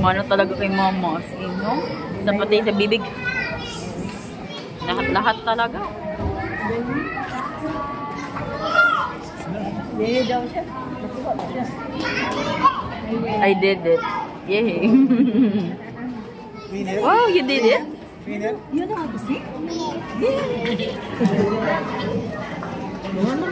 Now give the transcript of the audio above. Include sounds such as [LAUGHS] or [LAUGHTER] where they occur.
Mano talaga kay mama. As in, no? Sa patay sa bibig. Lahat-lahat talaga. I did it. Yay. Wow, you did it? You know how to sing? [LAUGHS]